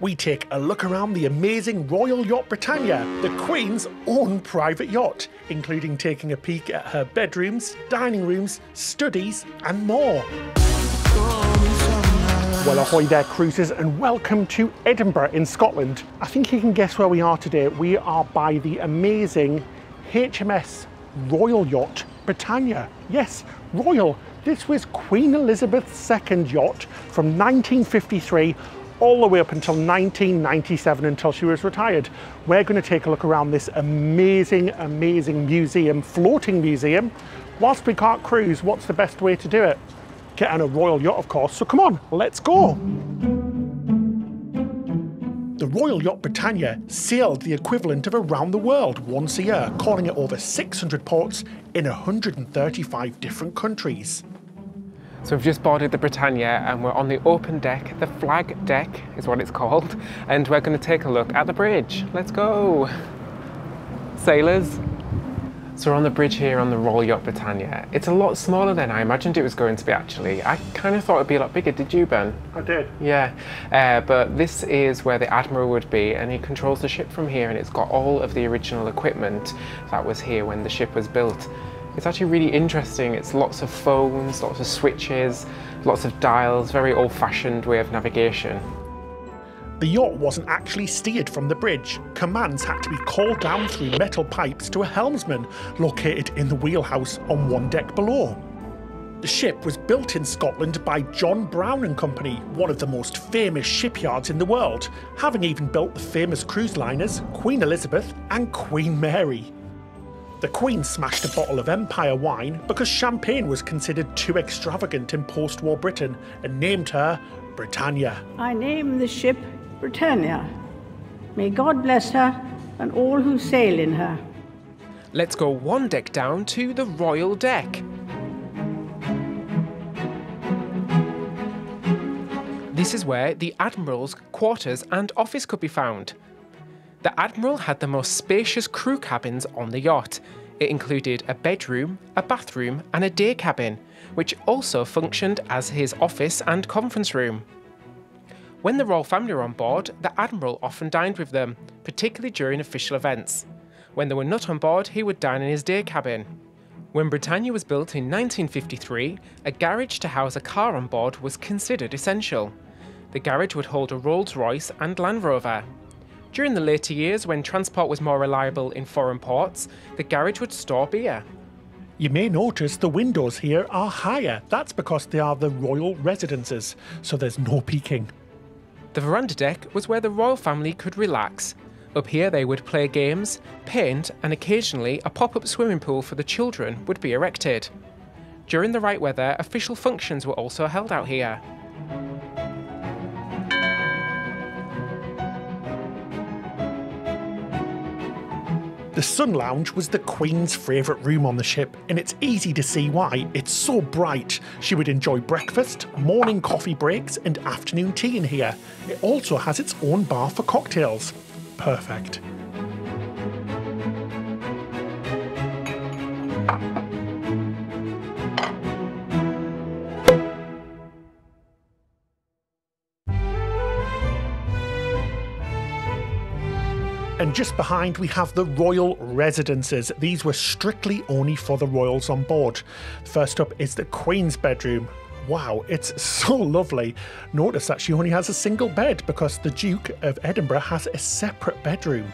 we take a look around the amazing Royal Yacht Britannia, the Queen's own private yacht, including taking a peek at her bedrooms, dining rooms, studies, and more. Well, ahoy there, cruisers, and welcome to Edinburgh in Scotland. I think you can guess where we are today. We are by the amazing HMS Royal Yacht Britannia. Yes, Royal. This was Queen Elizabeth's second yacht from 1953 all the way up until 1997 until she was retired. We're going to take a look around this amazing, amazing museum, floating museum. Whilst we can't cruise, what's the best way to do it? Get on a royal yacht, of course. So come on, let's go. The Royal Yacht Britannia sailed the equivalent of around the world once a year, calling at over 600 ports in 135 different countries. So we've just boarded the Britannia and we're on the open deck. The flag deck is what it's called. And we're going to take a look at the bridge. Let's go. Sailors. So we're on the bridge here on the Royal Yacht Britannia. It's a lot smaller than I imagined it was going to be actually. I kind of thought it'd be a lot bigger, did you Ben? I did. Yeah, uh, but this is where the Admiral would be and he controls the ship from here and it's got all of the original equipment that was here when the ship was built. It's actually really interesting. It's lots of phones, lots of switches, lots of dials, very old-fashioned way of navigation. The yacht wasn't actually steered from the bridge. Commands had to be called down through metal pipes to a helmsman located in the wheelhouse on one deck below. The ship was built in Scotland by John Brown and Company, one of the most famous shipyards in the world, having even built the famous cruise liners Queen Elizabeth and Queen Mary. The Queen smashed a bottle of Empire wine because champagne was considered too extravagant in post war Britain and named her Britannia. I name the ship Britannia. May God bless her and all who sail in her. Let's go one deck down to the Royal Deck. This is where the Admiral's quarters and office could be found. The Admiral had the most spacious crew cabins on the yacht. It included a bedroom, a bathroom, and a day cabin, which also functioned as his office and conference room. When the royal family were on board, the Admiral often dined with them, particularly during official events. When they were not on board, he would dine in his day cabin. When Britannia was built in 1953, a garage to house a car on board was considered essential. The garage would hold a Rolls Royce and Land Rover. During the later years, when transport was more reliable in foreign ports, the garage would store beer. You may notice the windows here are higher. That's because they are the royal residences, so there's no peeking. The veranda deck was where the royal family could relax. Up here, they would play games, paint, and occasionally a pop up swimming pool for the children would be erected. During the right weather, official functions were also held out here. The Sun Lounge was the Queen's favourite room on the ship, and it's easy to see why. It's so bright. She would enjoy breakfast, morning coffee breaks, and afternoon tea in here. It also has its own bar for cocktails. Perfect. And just behind, we have the royal residences. These were strictly only for the royals on board. First up is the Queen's bedroom. Wow, it's so lovely. Notice that she only has a single bed because the Duke of Edinburgh has a separate bedroom.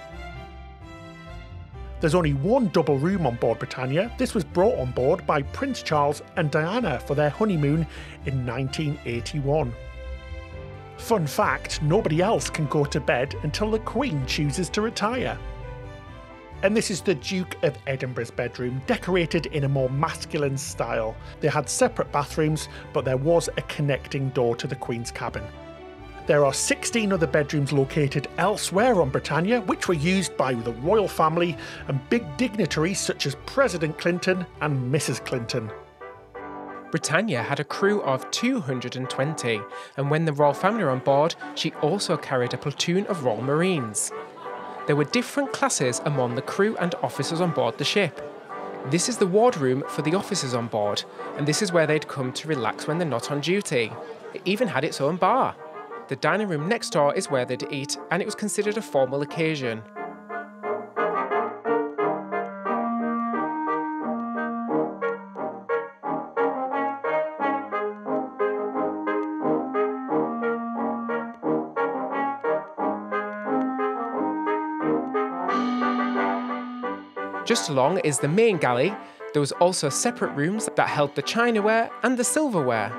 There's only one double room on board Britannia. This was brought on board by Prince Charles and Diana for their honeymoon in 1981. Fun fact nobody else can go to bed until the Queen chooses to retire. And this is the Duke of Edinburgh's bedroom, decorated in a more masculine style. They had separate bathrooms, but there was a connecting door to the Queen's cabin. There are 16 other bedrooms located elsewhere on Britannia, which were used by the royal family and big dignitaries such as President Clinton and Mrs. Clinton. Britannia had a crew of 220, and when the royal family were on board, she also carried a platoon of Royal Marines. There were different classes among the crew and officers on board the ship. This is the wardroom for the officers on board, and this is where they'd come to relax when they're not on duty. It even had its own bar. the dining room next door is where they'd eat, and it was considered a formal occasion. Just along is the main galley. There was also separate rooms that held the chinaware and the silverware.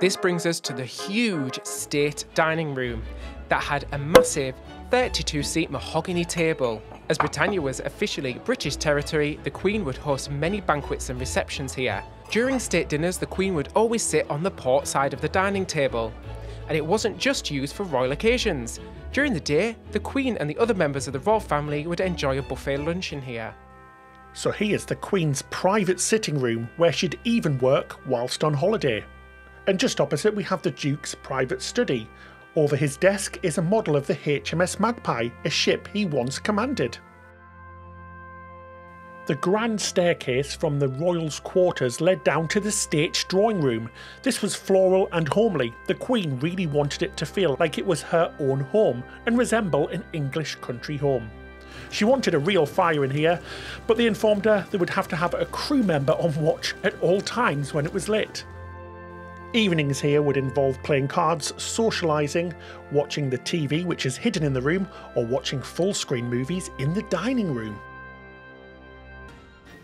This brings us to the huge state dining room that had a massive 32 seat mahogany table. As Britannia was officially British territory, the Queen would host many banquets and receptions here. During state dinners, the Queen would always sit on the port side of the dining table. And it wasn't just used for royal occasions. During the day, the Queen and the other members of the royal family would enjoy a buffet luncheon here. So here's the Queen's private sitting room where she'd even work whilst on holiday. And just opposite we have the Duke's private study. Over his desk is a model of the HMS Magpie, a ship he once commanded. The grand staircase from the royals' quarters led down to the state drawing room. This was floral and homely. The Queen really wanted it to feel like it was her own home and resemble an English country home. She wanted a real fire in here, but they informed her they would have to have a crew member on watch at all times when it was lit. Evenings here would involve playing cards, socialising, watching the TV which is hidden in the room, or watching full screen movies in the dining room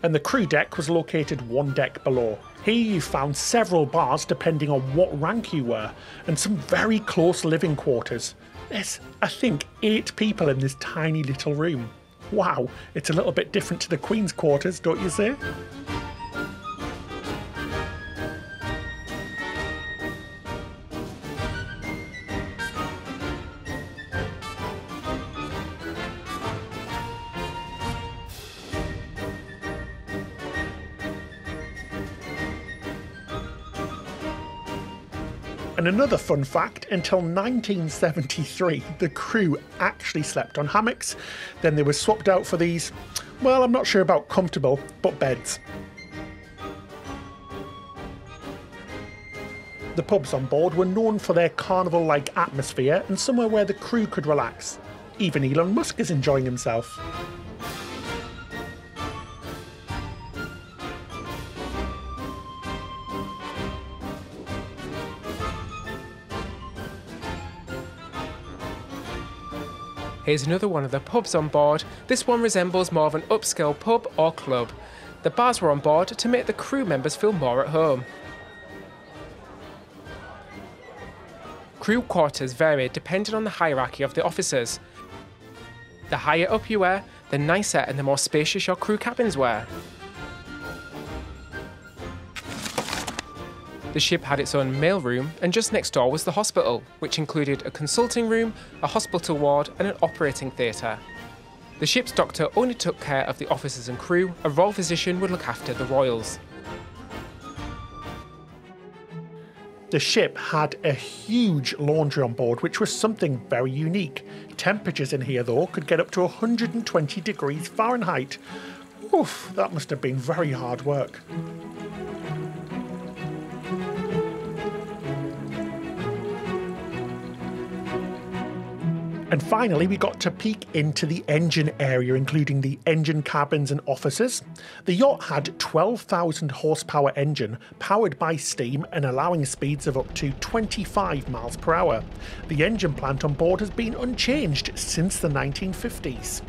and the crew deck was located one deck below. Here you found several bars depending on what rank you were, and some very close living quarters. There's, I think, eight people in this tiny little room. Wow, it's a little bit different to the Queen's quarters, don't you say? And another fun fact until 1973, the crew actually slept on hammocks. Then they were swapped out for these, well, I'm not sure about comfortable, but beds. The pubs on board were known for their carnival like atmosphere and somewhere where the crew could relax. Even Elon Musk is enjoying himself. Here's another one of the pubs on board. This one resembles more of an upscale pub or club. The bars were on board to make the crew members feel more at home. Crew quarters varied depending on the hierarchy of the officers. The higher up you were, the nicer and the more spacious your crew cabins were. The ship had its own mail room, and just next door was the hospital, which included a consulting room, a hospital ward, and an operating theatre. The ship's doctor only took care of the officers and crew, a royal physician would look after the royals. The ship had a huge laundry on board, which was something very unique. Temperatures in here, though, could get up to 120 degrees Fahrenheit. Oof, that must have been very hard work. And finally, we got to peek into the engine area, including the engine cabins and offices. The yacht had 12,000 horsepower engine powered by steam and allowing speeds of up to 25 miles per hour. The engine plant on board has been unchanged since the 1950s.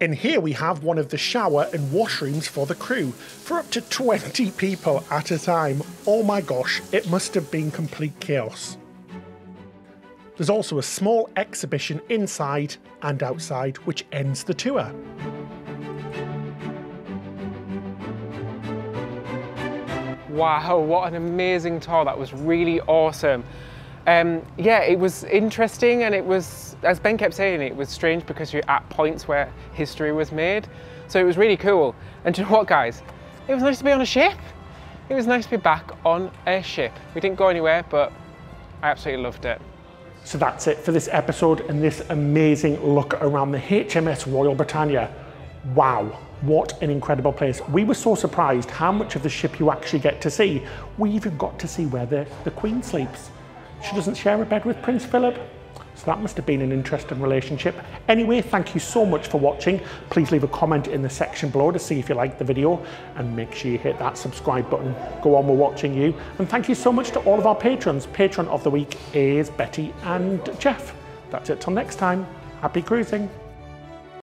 In here we have one of the shower and washrooms for the crew, for up to 20 people at a time. Oh my gosh, it must have been complete chaos. There's also a small exhibition inside and outside which ends the tour. Wow, what an amazing tour. That was really awesome. Um, yeah, it was interesting and it was, as Ben kept saying, it was strange because you're at points where history was made. So it was really cool. And you know what, guys? It was nice to be on a ship. It was nice to be back on a ship. We didn't go anywhere, but I absolutely loved it. So that's it for this episode and this amazing look around the HMS Royal Britannia. Wow, what an incredible place. We were so surprised how much of the ship you actually get to see. We even got to see where the, the Queen sleeps. She doesn't share a bed with Prince Philip. So that must have been an interesting relationship. Anyway, thank you so much for watching. Please leave a comment in the section below to see if you liked the video and make sure you hit that subscribe button. Go on, we're watching you. And thank you so much to all of our patrons. Patron of the week is Betty and Jeff. That's it till next time. Happy cruising.